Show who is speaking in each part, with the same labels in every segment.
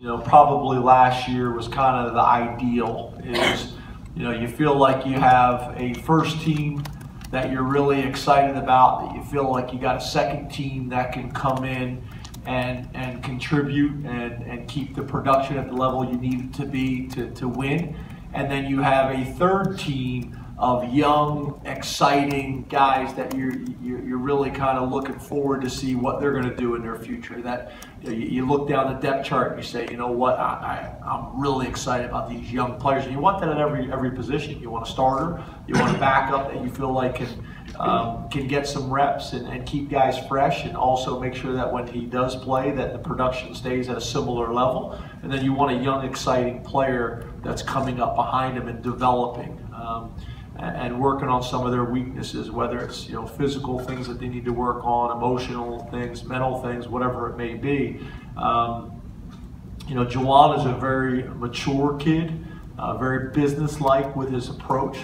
Speaker 1: You know, probably last year was kind of the ideal is, you know, you feel like you have a first team that you're really excited about, that you feel like you got a second team that can come in and, and contribute and, and keep the production at the level you need it to be to, to win. And then you have a third team of young, exciting guys that you're, you're, really kind of looking forward to see what they're going to do in their future. That you, know, you, look down the depth chart and you say, you know what, I, I, I'm really excited about these young players. And you want that at every every position. You want a starter, you want a backup that you feel like can um, can get some reps and, and keep guys fresh, and also make sure that when he does play, that the production stays at a similar level. And then you want a young, exciting player that's coming up behind him and developing. Um, and working on some of their weaknesses, whether it's you know physical things that they need to work on, emotional things, mental things, whatever it may be. Um, you know, Juwan is a very mature kid, uh, very businesslike with his approach.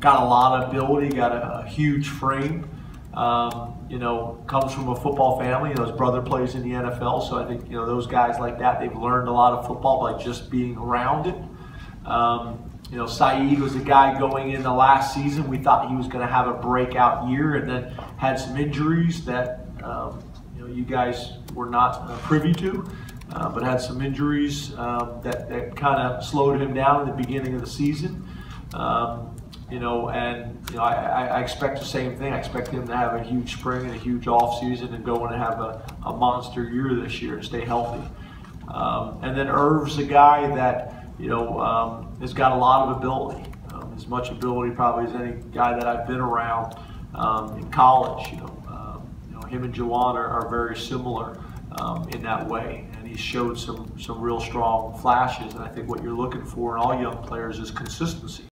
Speaker 1: Got a lot of ability, got a, a huge frame. Um, you know, comes from a football family. You know, his brother plays in the NFL, so I think you know those guys like that. They've learned a lot of football by just being around it. Um, you know, Saeed was a guy going in the last season. We thought he was going to have a breakout year, and then had some injuries that um, you know you guys were not uh, privy to, uh, but had some injuries um, that that kind of slowed him down in the beginning of the season. Um, you know, and you know, I, I, expect the same thing. I expect him to have a huge spring and a huge off season and go and have a, a monster year this year and stay healthy. Um, and then Irv's a guy that you know, um, has got a lot of ability, um, as much ability probably as any guy that I've been around um, in college. You know, um, you know, him and Juwan are, are very similar um, in that way, and he showed some some real strong flashes. And I think what you're looking for in all young players is consistency.